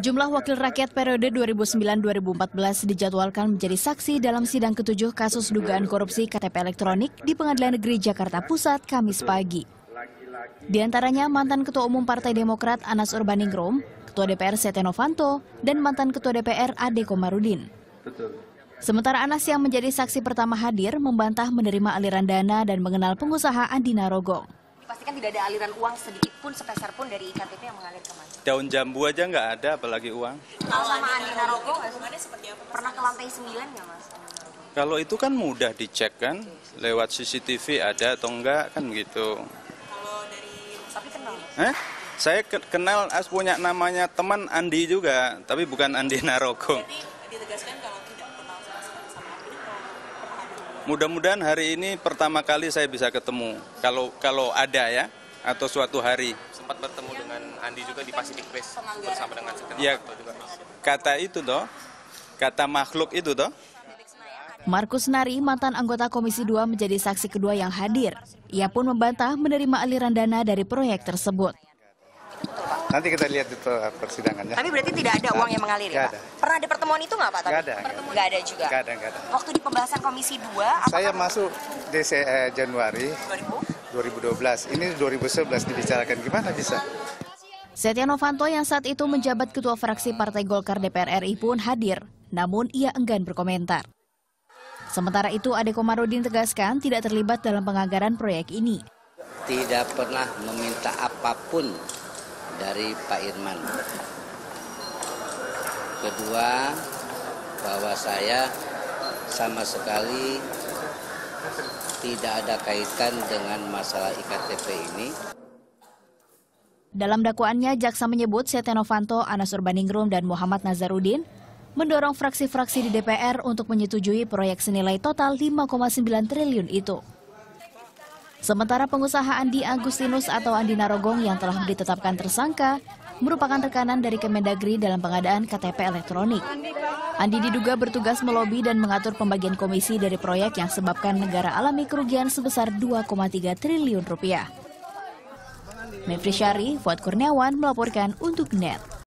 Jumlah wakil rakyat periode 2009-2014 dijadwalkan menjadi saksi dalam sidang ketujuh kasus dugaan korupsi KTP elektronik di Pengadilan Negeri Jakarta Pusat Kamis pagi. Di antaranya mantan Ketua Umum Partai Demokrat Anas Urbaningrum, Ketua DPR Setia Novanto, dan mantan Ketua DPR Ade Komarudin. Sementara Anas yang menjadi saksi pertama hadir membantah menerima aliran dana dan mengenal pengusaha Andi Narogong. Dipastikan tidak ada aliran uang sedikit pun sepeser pun dari IKTP yang mengalir ke mana? Daun jambu aja nggak ada, apalagi uang. Kalau sama Andi Narogong pernah ke lantai 9 nggak mas? Kalau itu kan mudah dicek kan, lewat CCTV ada atau enggak kan gitu. Tapi kenal. Eh? Saya ke- kenal as punya namanya teman Andi juga, tapi bukan Andi Narogong. Mudah-mudahan hari ini pertama kali saya bisa ketemu. Kalau kalau ada ya, atau suatu hari. sempat bertemu dengan Andi juga di Pacific Place bersama dengan Setia Ya, juga. kata itu toh, kata makhluk itu toh. Markus Nari, mantan anggota Komisi 2 menjadi saksi kedua yang hadir. Ia pun membantah menerima aliran dana dari proyek tersebut. Nanti kita lihat di per- persidangannya. Tapi berarti tidak ada uang yang mengalir ya Pak? Pernah ada pertemuan itu nggak Pak? Tapi Nggak ada, Pertemuan nggak ada juga. Nggak ada, nggak ada. Waktu di pembahasan Komisi 2, apakah Saya masuk DC eh, Januari 2000? 2012. Ini 2011 dibicarakan gimana bisa? Setia Novanto yang saat itu menjabat ketua fraksi Partai Golkar DPR RI pun hadir, namun ia enggan berkomentar. Sementara itu, Ade Komarudin tegaskan tidak terlibat dalam penganggaran proyek ini. tidak pernah meminta apa pun dari Pak Irman. Kedua, bahwa saya sama sekali tidak ada kaitan dengan masalah IKTP ini. Dalam dakwaannya, jaksa menyebut Setia Novanto, Anas Urbaningrum, dan Muhammad Nazarudin mendorong fraksi-fraksi di DPR untuk menyetujui proyek senilai total 5,9 triliun itu. Sementara pengusaha Andi Agustinus atau Andi Narogong yang telah ditetapkan tersangka merupakan rekanan dari Kemendagri dalam pengadaan KTP elektronik. Andi diduga bertugas melobi dan mengatur pembagian komisi dari proyek yang sebabkan negara alami kerugian sebesar 2,3 triliun rupiah. Mevri Syari, Fuad Kurniawan melaporkan untuk NET.